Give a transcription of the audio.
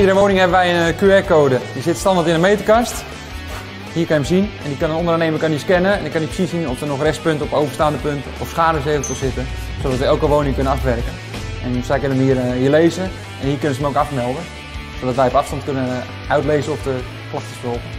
iedere woning hebben wij een eh, QR-code. Die zit standaard in de meterkast. Hier kan je hem zien. En die kan een ondernemer kan die scannen. En dan kan hij precies zien of er nog restpunten op overstaande punten of schades eventueel zitten. Zodat we elke woning kunnen afwerken. En zij kunnen hem hier, eh, hier lezen. En hier kunnen ze hem ook afmelden. Zodat wij op afstand kunnen eh, uitlezen of de klachten is verholpen.